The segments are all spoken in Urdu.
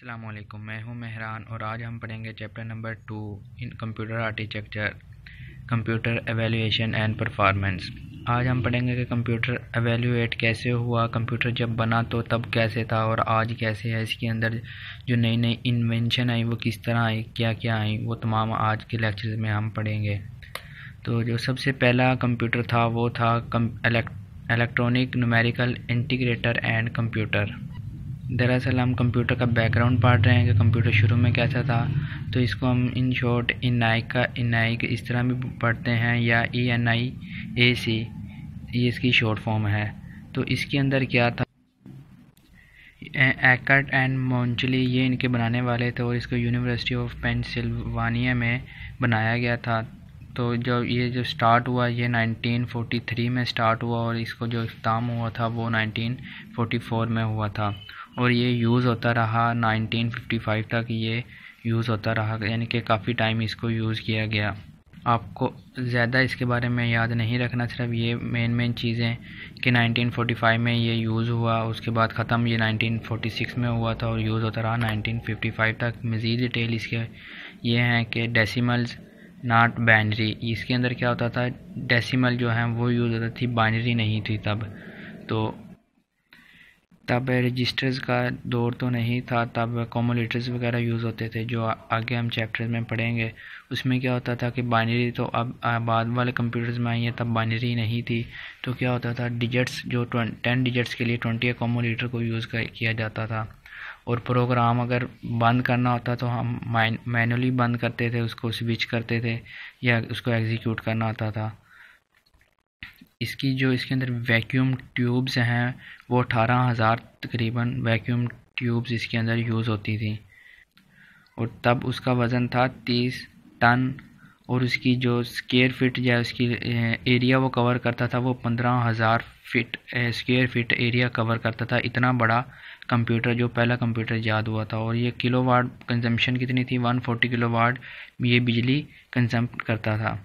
السلام علیکم، میں ہوں مہران اور آج ہم پڑھیں گے chapter number two, in computer architecture computer evaluation and performance. آج ہم پڑھیں گے کہ کمپیوٹر ایویلیویٹ کیسے ہوا، کمپیوٹر جب بنا تو تب کیسے تھا اور آج کیسے ہے، اس کے اندر جو نئی نئی انوینشن آئی وہ کس طرح آئی کیا کیا آئیں، وہ تمام آج کے لیکچرز میں ہم پڑھیں گے۔ تو جو سب سے پہلا کمپیوٹر تھا، وہ تھا electronic numerical integrator and computer. دراصل ہم کمپیوٹر کا بیک گراؤنڈ پڑھ رہے ہیں کہ کمپیوٹر شروع میں کیسا تھا تو اس کو ہم ان شارٹ ان آئی کا ان آئی اس طرح بھی پڑھتے ہیں یا ای این آئی اے سی یہ اس کی شارٹ فارم ہے۔ تو اس کے اندر کیا تھا؟ ایکٹ اینڈ مونچلی یہ ان کے بنانے والے تھے اور اس کو یونیورسٹی آف پینسلوانیا میں بنایا گیا تھا۔ تو جو یہ جو سٹارٹ ہوا یہ نائنٹین فورٹی تھری میں سٹارٹ ہوا اور اس کو جو اختتام ہوا تھا وہ نائنٹین فورٹی فور میں ہوا تھا۔ اور یہ یوز ہوتا رہا نائنٹین ففٹی فائیو تک یہ یوز ہوتا رہا یعنی کہ کافی ٹائم اس کو یوز کیا گیا۔ آپ کو زیادہ اس کے بارے میں یاد نہیں رکھنا، صرف یہ مین مین چیزیں کہ نائنٹین فورٹی فائیو میں یہ یوز ہوا، اس کے بعد ختم یہ نائنٹین فورٹی سکس میں ہوا تھا اور یوز ہوتا رہا نائنٹین ففٹی فائیو تک۔ مزید ڈیٹیل اس کے یہ ہیں کہ ڈیسیملز ناٹ بائنری اس کے اندر کیا ہوتا تھا؟ ڈیسیمل جو ہیں وہ یوز ہوتا تھی بائنری نہیں تھی تب۔ تو تب رجسٹرز کا دور تو نہیں تھا، تب کومولیٹرز وغیرہ یوز ہوتے تھے جو آگے ہم چیپٹر میں پڑھیں گے۔ اس میں کیا ہوتا تھا کہ بائنری تو اب بعد والے کمپیوٹرز میں آئی ہیں، تب بائنری نہیں تھی۔ تو کیا ہوتا تھا ڈیجٹس جو ٹین ڈیجٹس کے لیے ٹونٹی کومولیٹر کو یوز کیا جاتا تھا۔ اور پروگرام اگر بند کرنا ہوتا تو ہم مینولی بند کرتے تھے، اس کو سوئچ کرتے تھے یا اس کو ایگزیکیوٹ کرنا ہوتا تھا۔ اس کی جو اس کے اندر ویکیوم ٹیوبز ہیں، وہ اٹھارہ ہزار تقریباً ویکیوم ٹیوبز اس کے اندر یوز ہوتی تھی اور تب اس کا وزن تھا تیس ٹن، اور اس کی جو اسکیئر فٹ یا اس کی ایریا وہ کور کرتا تھا، وہ پندرہ ہزار feet square feet area cover کرتا تھا۔ اتنا بڑا کمپیوٹر جو پہلا کمپیوٹر یاد ہوا تھا۔ اور یہ کلو واٹ کنزمپشن کتنی تھی؟ ون فورٹی کلو واٹ یہ بجلی کنزم کرتا تھا۔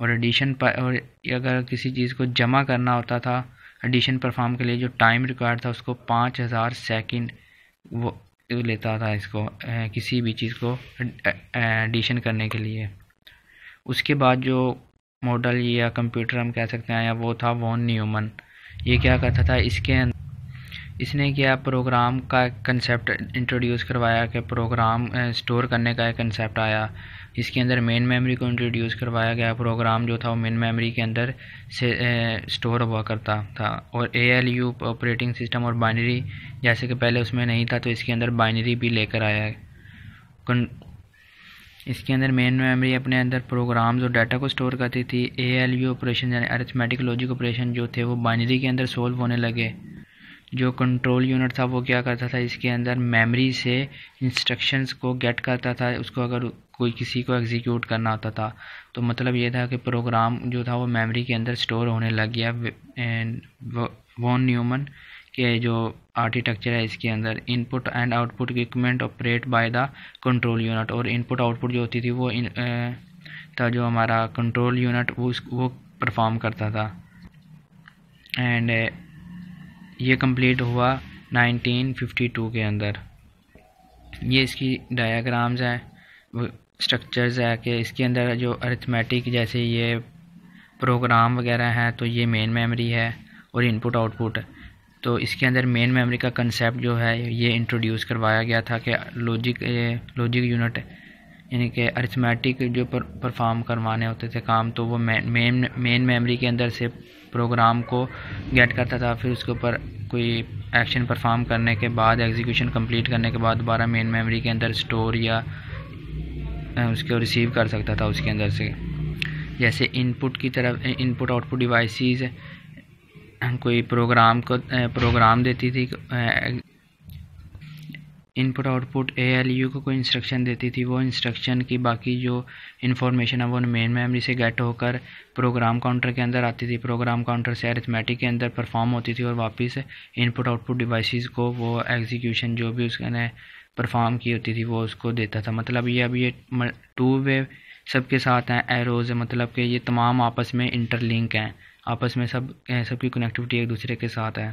اور ایڈیشن اور اگر کسی چیز کو جمع کرنا ہوتا تھا ایڈیشن پرفارم کے لیے جو ٹائم ریکوائر تھا، اس کو پانچ ہزار سیکنڈ وہ لیتا تھا اس کو کسی بھی چیز کو ایڈیشن کرنے کے لیے۔ اس کے بعد جو ماڈل یا کمپیوٹر ہم کہہ سکتے ہیں یا وہ تھا وون نیومن یہ کیا کرتا تھا؟ اس کے اس نے کیا پروگرام کا کنسیپٹ انٹروڈیوس کروایا کہ پروگرام اسٹور کرنے کا ایک کنسیپٹ آیا۔ اس کے اندر مین میموری کو انٹروڈیوس کروایا گیا۔ پروگرام جو تھا وہ مین میموری کے اندر سے اسٹور ہوا کرتا تھا۔ اور A L U operating system اور بائنری جیسے کہ پہلے اس میں نہیں تھا، تو اس کے اندر بائنری بھی لے کر آیا۔ ہے اس کے اندر مین میموری اپنے اندر پروگرامز اور ڈیٹا کو اسٹور کرتی تھی۔ اے ایل یو آپریشن یعنی ارتھمیٹک لاجک آپریشن جو تھے، وہ بائنری کے اندر سولو ہونے لگے۔ جو کنٹرول یونٹ تھا وہ کیا کرتا تھا؟ اس کے اندر میموری سے انسٹرکشنز کو گیٹ کرتا تھا، اس کو اگر کوئی کسی کو ایگزیکیوٹ کرنا ہوتا تھا، تو مطلب یہ تھا کہ پروگرام جو تھا وہ میموری کے اندر سٹور ہونے لگ گیا۔ وون نیومن کے جو آرکیٹیکچر ہے، اس کے اندر input and output equipment operate by the control unit اور ان پٹ آؤٹ پٹ جو ہوتی تھی وہ تھا جو ہمارا کنٹرول یونٹ وہ پرفارم کرتا تھا۔ اینڈ یہ کمپلیٹ ہوا نائنٹین ففٹی ٹو کے اندر۔ یہ اس کی ڈایاگرامز ہیں اسٹرکچرز ہے کہ اس کے اندر جو ارتھمیٹک جیسے یہ پروگرام وغیرہ ہیں، تو یہ مین میموری ہے اور ان پٹ آؤٹ پٹ تو اس کے اندر مین میموری کا کنسیپٹ جو ہے، یہ انٹروڈیوس کروایا گیا تھا کہ لوجک لوجک یونٹ یعنی کہ ارتھمیٹک جو پرفارم کروانے ہوتے تھے کام، تو وہ مین مین میموری کے اندر سے پروگرام کو گیٹ کرتا تھا، پھر اس کے اوپر کوئی ایکشن پرفارم کرنے کے بعد ایگزیکیوشن کمپلیٹ کرنے کے بعد دوبارہ مین میموری کے اندر اسٹور یا اس کو ریسیو کر سکتا تھا اس کے اندر سے۔ جیسے ان پٹ کی طرف input output devices کوئی پروگرام کو پروگرام دیتی تھی input output A L U کو کوئی انسٹرکشن دیتی تھی، وہ انسٹرکشن کی باقی جو انفارمیشن ہے، وہ مین میموری سے گیٹ ہو کر پروگرام کاؤنٹر کے اندر آتی تھی۔ پروگرام کاؤنٹر سے ارتھمیٹک کے اندر پرفارم ہوتی تھی اور واپس ان پٹ آؤٹ پٹ ڈیوائسیز کو وہ ایگزیکیوشن جو بھی اس نے پرفارم کی ہوتی تھی، وہ اس کو دیتا تھا۔ مطلب یہ اب یہ ٹو وے سب کے ساتھ ہیں ایروز مطلب کہ یہ تمام آپس میں انٹر لنک ہیں۔ آپس میں سب سب کی کنیکٹیوٹی ایک دوسرے کے ساتھ ہے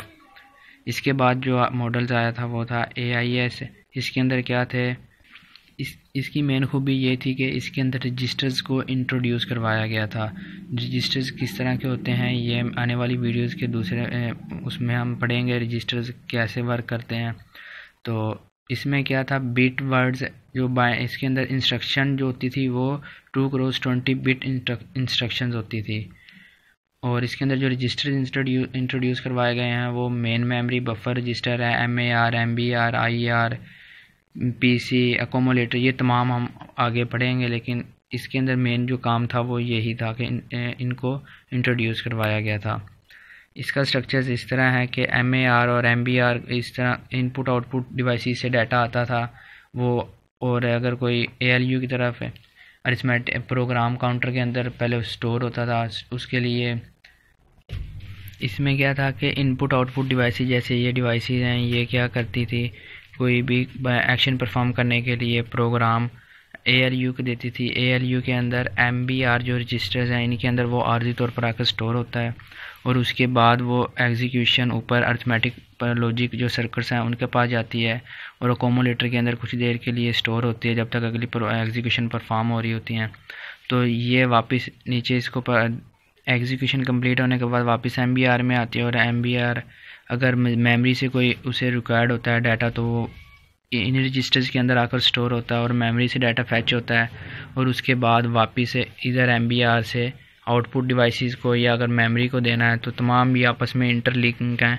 اس کے بعد جو ماڈلز آیا تھا وہ تھا اے آئی ایس اس کے اندر کیا تھے؟ اس اس کی مین خوبی یہ تھی کہ اس کے اندر رجسٹرز کو انٹروڈیوس کروایا گیا تھا۔ رجسٹرز کس طرح کے ہوتے ہیں یہ آنے والی ویڈیوز کے دوسرے اس میں ہم پڑھیں گے رجسٹرز کیسے ورک کرتے ہیں۔ تو اس میں کیا تھا؟ بیٹ ورڈز جو اس کے اندر انسٹرکشن جو ہوتی تھی وہ two cross twenty bit instructions ہوتی تھی۔ اور اس کے اندر جو رجسٹر انٹروڈیوس کروائے گئے ہیں، وہ مین میموری بفر رجسٹر ہے M A R M B R I R P C accumulator یہ تمام ہم آگے پڑھیں گے، لیکن اس کے اندر مین جو کام تھا وہ یہی تھا کہ ان کو انٹروڈیوس کروایا گیا تھا۔ اس کا سٹرکچرز اس طرح ہے کہ ایم اے آر اور ایم بی آر اس طرح input output devices سے ڈیٹا آتا تھا، وہ اور اگر کوئی اے ایل یو کی طرف ہے ارسمیٹ پروگرام کاؤنٹر کے اندر پہلے اسٹور ہوتا تھا، اس کے لیے اس میں کیا تھا کہ ان پٹ آؤٹ پٹ ڈیوائسیز جیسے یہ ڈیوائسیز ہیں، یہ کیا کرتی تھی، کوئی بھی ایکشن پرفارم کرنے کے لیے پروگرام اے ایل یو کو دیتی تھی۔ اے ایل یو کے اندر ایم بی آر جو رجسٹرز ہیں، ان کے اندر وہ عارضی طور پر آ کر اسٹور ہوتا ہے۔ اور اس کے بعد وہ ایگزیکیوشن اوپر ارتھمیٹک پر لوجک جو سرکٹس ہیں ان کے پاس جاتی ہے اور اکومولیٹر کے اندر کچھ دیر کے لیے اسٹور ہوتی ہے جب تک اگلی ایگزیکیوشن پرفارم ہو رہی ہوتی ہیں۔ تو یہ واپس نیچے اس کو ایگزیکیوشن کمپلیٹ ہونے کے بعد واپس ایم بی آر میں آتی ہے اور ایم بی آر اگر میمری سے کوئی اسے ریکوائرڈ ہوتا ہے ڈیٹا تو وہ ان رجسٹرز کے اندر آ کر سٹور ہوتا ہے اور میمری سے ڈیٹا فیچ ہوتا ہے اور اس کے بعد واپس ادھر ایم بی آر سے آؤٹ پٹ ڈیوائسیز کو یا اگر میمری کو دینا ہے تو تمام بھی آپس میں انٹر لنک ہیں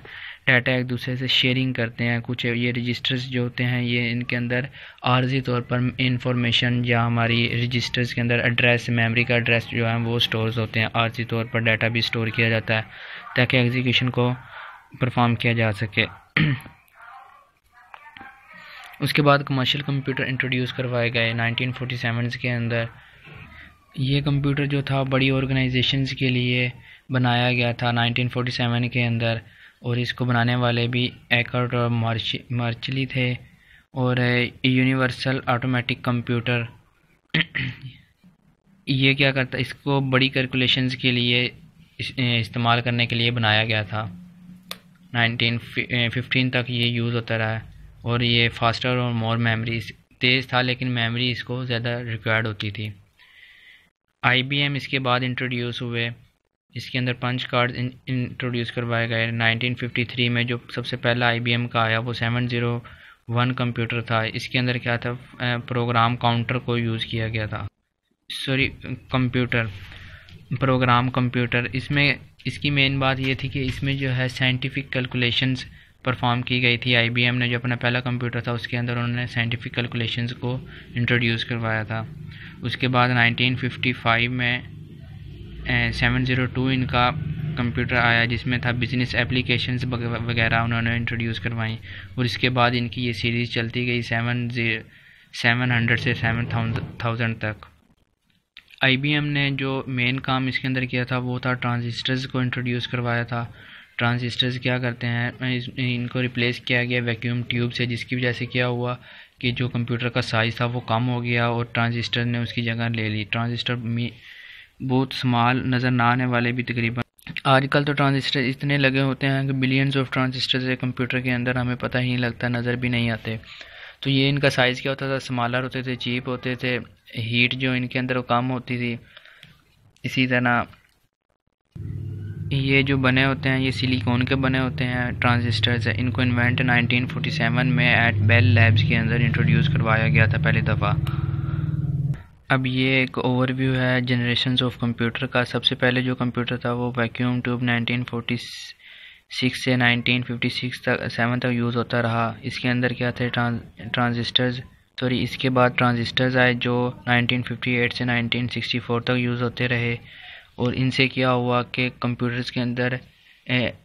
ڈیٹا ایک دوسرے سے شیئرنگ کرتے ہیں۔ کچھ یہ رجسٹرز جو ہوتے ہیں، یہ ان کے اندر عارضی طور پر انفارمیشن یا ہماری رجسٹرز کے اندر ایڈریس میمری کا ایڈریس جو ہے وہ سٹورز ہوتے ہیں۔ عارضی طور پر ڈیٹا بھی سٹور کیا جاتا ہے تاکہ ایگزیکیوشن کو پرفارم کیا جا سکے۔ اس کے بعد کمرشل کمپیوٹر انٹروڈیوس کروائے گئے۔ نائنٹین فورٹی سیونس کے اندر یہ کمپیوٹر جو تھا بڑی آرگنائزیشنز کے لیے بنایا گیا تھا نائنٹین فورٹی سیون کے اندر اور اس کو بنانے والے بھی ایکرٹ اور مارچلی تھے اور یونیورسل آٹومیٹک کمپیوٹر یہ کیا کرتا اس کو بڑی کیلکولیشنز کے لیے استعمال کرنے کے لیے بنایا گیا تھا. نائنٹین ففٹین تک یہ یوز ہوتا رہا ہے اور یہ فاسٹر اور مور میموری تیز تھا لیکن میموری اس کو زیادہ ریکوائرڈ ہوتی تھی. آئی بی ایم اس کے بعد انٹروڈیوس ہوئے۔ اس کے اندر پنچ کارڈ انٹروڈیوس کروائے گئے۔ نائنٹین ففٹی تھری میں جو سب سے پہلا آئی بی ایم کا آیا، وہ سیون زیرو ون کمپیوٹر تھا۔ اس کے اندر کیا تھا؟ پروگرام کاؤنٹر کو یوز کیا گیا تھا۔ سوری کمپیوٹر پروگرام کمپیوٹر اس میں اس کی مین بات یہ تھی کہ اس میں جو ہے سائنٹیفک کیلکولیشنز پرفارم کی گئی تھی. آئی بی ایم نے جو اپنا پہلا کمپیوٹر تھا، اس کے اندر انہوں نے سائنٹیفک کیلکولیشنز کو انٹروڈیوس کروایا تھا. اس کے بعد نائنٹین ففٹی فائیو میں سیون زیرو ٹو ان کا کمپیوٹر آیا، جس میں تھا بزنس اپلیکیشنز وغیرہ انہوں نے انٹروڈیوس کروائیں اور اس کے بعد ان کی یہ سیریز چلتی گئی سیون سیون ہنڈریڈ سے سیون تھاؤزنڈ تک. آئی بی ایم نے جو مین کام اس کے اندر کیا تھا، وہ تھا ٹرانزسٹرز کو انٹروڈیوس کروایا تھا. ٹرانزسٹرز کیا کرتے ہیں ان کو ریپلیس کیا گیا ویکیوم ٹیوب سے، جس کی وجہ سے کیا ہوا کہ جو کمپیوٹر کا سائز تھا وہ کم ہو گیا اور ٹرانزسٹر نے اس کی جگہ لے لی۔ ٹرانزسٹر بہت سمال نظر نہ آنے والے بھی تقریباً۔ آج کل تو ٹرانزسٹر اتنے لگے ہوتے ہیں کہ بلینز آف ٹرانزسٹر کمپیوٹر کے اندر، ہمیں پتہ ہی نہیں لگتا، نظر بھی نہیں آتے۔ تو یہ ان کا سائز کیا ہوتا تھا؟ سمالر ہوتے تھے چیپ ہوتے تھے۔ ہیٹ جو ان کے اندر وہ کم ہوتی تھی، اسی طرح یہ جو بنے ہوتے ہیں، یہ سلیکون کے بنے ہوتے ہیں ٹرانزسٹرز ان کو انوینٹ نائنٹین فورٹی سیون میں ایٹ بیل لیبس کے اندر انٹروڈیوس کروایا گیا تھا پہلی دفعہ۔ اب یہ ایک اوور ویو ہے جنریشنز آف کمپیوٹر کا۔ سب سے پہلے جو کمپیوٹر تھا وہ vacuum tube nineteen forty six سے نائنٹین ففٹی سکس تک سیون تک یوز ہوتا رہا۔ اس کے اندر کیا تھے؟ ٹرانزسٹرز سوری، اس کے بعد ٹرانزسٹرز آئے جو نائنٹین ففٹی ایٹ سے نائنٹین سکسٹی فور تک یوز ہوتے رہے۔ اور ان سے کیا ہوا کہ کمپیوٹرز کے اندر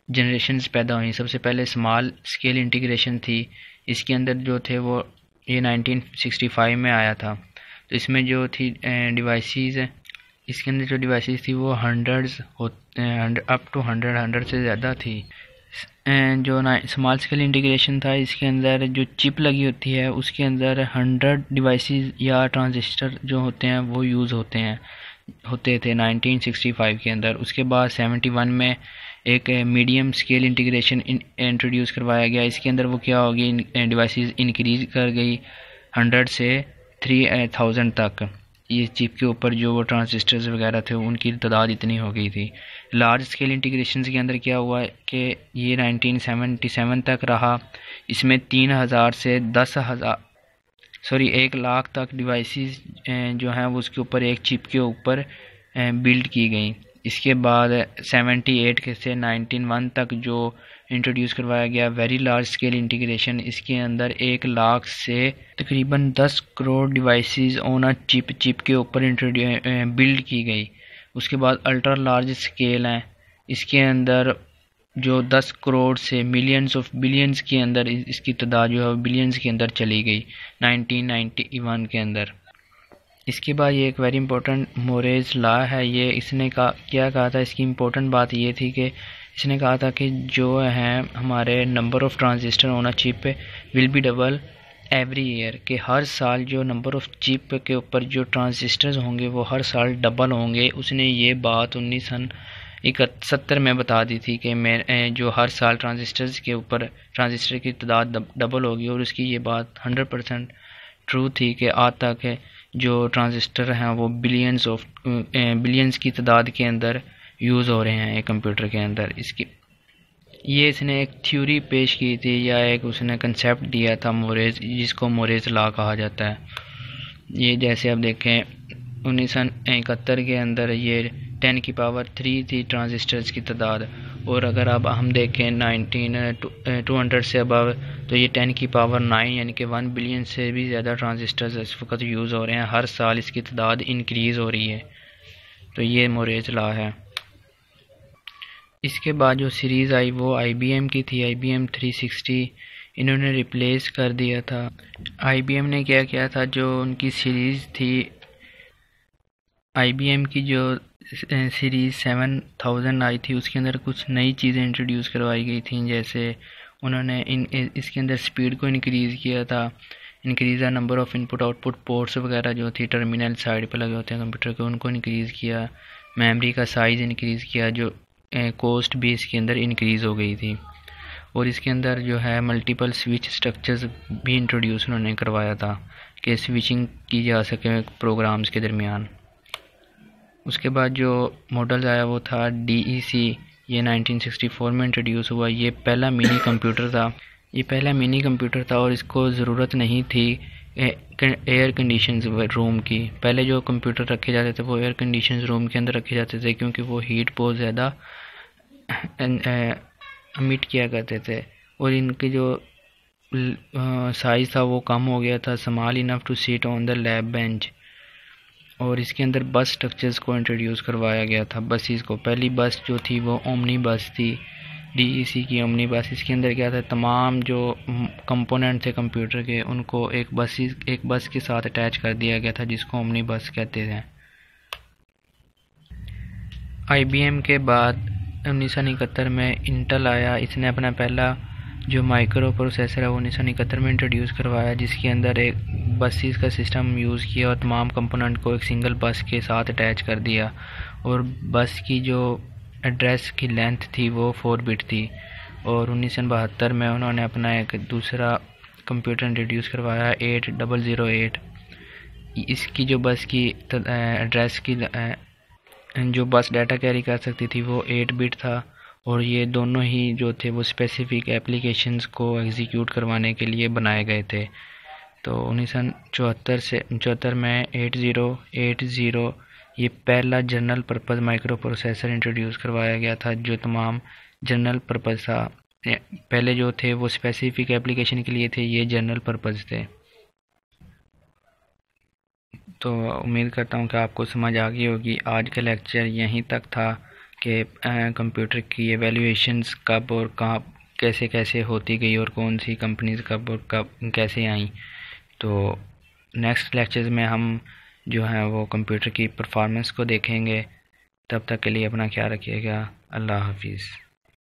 جنریشنز پیدا ہوئیں۔ سب سے پہلے اسمال اسکیل انٹیگریشن تھی۔ اس کے اندر جو تھے وہ یہ نائنٹین سکسٹی فائیو میں آیا تھا۔ تو اس میں جو تھی ڈیوائسیز اس کے اندر جو ڈیوائسیز تھی وہ ہنڈریڈز ہوتے اپ ٹو ہنڈریڈ ہنڈریڈ سے زیادہ تھی۔ جو اسمال اسکیل انٹیگریشن تھا، اس کے اندر جو چپ لگی ہوتی ہے، اس کے اندر ہنڈریڈ ڈیوائسیز یا ٹرانزسٹر جو ہوتے ہیں وہ یوز ہوتے ہیں۔ ہوتے تھے نائنٹین سکسٹی فائیو کے اندر۔ اس کے بعد سیونٹی ون میں ایک میڈیم اسکیل انٹیگریشن انٹروڈیوس کروایا گیا۔ اس کے اندر وہ کیا ہوگی؟ ڈیوائسیز انکریز eh, کر گئی ہنڈریڈ سے تھری تھاؤزنڈ eh, تک۔ یہ چپ کے اوپر جو وہ ٹرانسسٹرز وغیرہ تھے، ان کی تعداد اتنی ہو گئی تھی۔ لارج اسکیل انٹیگریشنز کے اندر کیا ہوا کہ یہ نائنٹین سیونٹی سیون تک رہا۔ اس میں تین ہزار سے دس ہزار سوری، ایک لاکھ تک ڈیوائسیز جو ہیں، وہ اس کے اوپر، ایک چپ کے اوپر بلڈ کی گئیں۔ اس کے بعد سیونٹی ایٹ کے سے نائنٹین ون تک جو انٹروڈیوس کروایا گیا ویری لارج اسکیل انٹیگریشن اس کے اندر ایک لاکھ سے تقریباً دس کروڑ ڈیوائسیز اونا چپ چپ کے اوپر بلڈ کی گئی اس کے بعد الٹرا لارج اسکیل ہیں۔ اس کے اندر جو دس کروڑ سے ملینز آف بلینز کے اندر اس کی تعداد جو ہے بلینز کے اندر چلی گئی نائنٹین نائنٹی ون کے اندر۔ اس کے بعد یہ ایک ویری امپورٹنٹ موریز لا ہے۔ یہ اس نے کہا کیا کہا تھا؟ اس کی امپورٹنٹ بات یہ تھی کہ اس نے کہا تھا کہ جو ہیں ہمارے نمبر آف ٹرانزسٹر ہونا چپ پہ will be double every year کہ ہر سال جو نمبر آف چپ کے اوپر جو ٹرانزسٹرز ہوں گے وہ ہر سال ڈبل ہوں گے۔ اس نے یہ بات انیس سن ستر میں بتا دی تھی کہ میں جو ہر سال ٹرانزسٹرز کے اوپر ٹرانزسٹر کی تعداد ڈبل ہوگی اور اس کی یہ بات ہنڈریڈ پرسینٹ ٹرو تھی کہ آج تک جو ٹرانزسٹر ہیں وہ بلینز آف بلینز کی تعداد کے اندر یوز ہو رہے ہیں ایک کمپیوٹر کے اندر۔ اس کی، یہ اس نے ایک تھیوری پیش کی تھی یا ایک اس نے کنسیپٹ دیا تھا موریز، جس کو موریز لا کہا جاتا ہے۔ یہ جیسے آپ دیکھیں، انیس سو اکہتر کے اندر یہ ٹین کی پاور تھری تھی ٹرانزسٹرز کی تعداد. اور اگر اب ہم دیکھیں نائنٹین ٹو ہنڈریڈ سے ابو تو یہ ٹین کی پاور نائن یعنی کہ ون بلین سے بھی زیادہ ٹرانزسٹرز اس وقت یوز ہو رہے ہیں. ہر سال اس کی تعداد انکریز ہو رہی ہے. تو یہ موریز لا ہے. اس کے بعد جو سیریز آئی وہ آئی بی ایم کی تھی. I B M three sixty انہوں نے ریپلیس کر دیا تھا. آئی بی ایم نے کیا کیا تھا؟ جو ان کی سیریز تھی آئی بی ایم کی جو سیریز سیون تھاؤزنڈ آئی تھی، اس کے اندر کچھ نئی چیزیں انٹروڈیوس کروائی گئی تھیں، جیسے انہوں نے ان، اس کے اندر سپیڈ کو انکریز کیا تھا، increase number of input output ports وغیرہ جو تھی، ٹرمینل سائڈ پہ لگے ہوتے ہیں کمپیوٹر کے، ان کو انکریز کیا میمری کا سائز انکریز کیا، جو کوسٹ بھی اس کے اندر انکریز ہو گئی تھی۔ اور اس کے اندر جو ہے، ملٹیپل سوئچ اسٹرکچرز بھی انٹروڈیوس انہوں نے کروایا تھا کہ سوئچنگ کی جا سکے پروگرامز کے درمیان۔ اس کے بعد جو ماڈل آیا وہ تھا ڈی ای سی یہ نائنٹین سکسٹی فور میں انٹروڈیوس ہوا، یہ پہلا منی کمپیوٹر تھا۔ یہ پہلا منی کمپیوٹر تھا اور اس کو ضرورت نہیں تھی ایئر کنڈیشنز روم کی۔ پہلے جو کمپیوٹر رکھے جاتے تھے، وہ ایئر کنڈیشنز روم کے اندر رکھے جاتے تھے کیونکہ وہ ہیٹ بہت زیادہ امٹ کیا کرتے تھے۔ اور ان کی جو سائز تھا وہ کم ہو گیا تھا small enough to set on the lab bench اور اس کے اندر بس سٹرکچرز کو انٹروڈیوس کروایا گیا تھا۔ بسیز کو۔ پہلی بس جو تھی وہ اومنی بس تھی۔ ڈی ای سی کی اومنی بس اس کے اندر کیا تھا؟ تمام جو کمپوننٹ تھے کمپیوٹر کے، ان کو ایک بس ایک بس کے ساتھ اٹیچ کر دیا گیا تھا، جس کو اومنی بس کہتے تھے آئی بی ایم کے بعد انیس سو اکہتر میں انٹل آیا۔ اس نے اپنا پہلا جو مائکرو پروسیسر ہے، وہ انیس سو اکہتر میں انٹروڈیوس کروایا جس کے اندر ایک بسیز کا سسٹم یوز کیا اور تمام کمپوننٹ کو ایک سنگل بس کے ساتھ اٹیچ کر دیا۔ اور بس کی جو ایڈریس کی لینتھ تھی، وہ فور بٹ تھی۔ اور انیس سو بہتر میں انہوں نے اپنا ایک دوسرا کمپیوٹر انٹروڈیوس کروایا ایٹ ڈبل زیرو ایٹ اس کی جو بس کی ایڈریس کی جو بس ڈیٹا کیری کر سکتی تھی، وہ ایٹ بٹ تھا۔ اور یہ دونوں ہی جو تھے وہ اسپیسیفک اپلیکیشنز کو ایگزیکیوٹ کروانے کے لیے بنائے گئے تھے۔ تو انیس سو چوہتر سے چوہتر میں ایٹ زیرو ایٹ زیرو یہ پہلا general purpose microprocessor introduce کروایا گیا تھا جو تمام جنرل پرپز تھا۔ پہلے جو تھے وہ اسپیسیفک اپلیکیشن کے لیے تھے، یہ جنرل پرپز تھے۔ تو امید کرتا ہوں کہ آپ کو سمجھ آ گئی ہوگی۔ آج کا لیکچر یہیں تک تھا۔ کہ کمپیوٹر کی ایویلیویشنز کب اور کہاں، کیسے کیسے ہوتی گئی اور کون سی کمپنیز کب اور کب، کیسے آئیں؟ تو نیکسٹ لیکچرز میں ہم جو ہیں وہ کمپیوٹر کی پرفارمنس کو دیکھیں گے۔ تب تک کے لیے اپنا خیال رکھیے گا۔ اللہ حافظ۔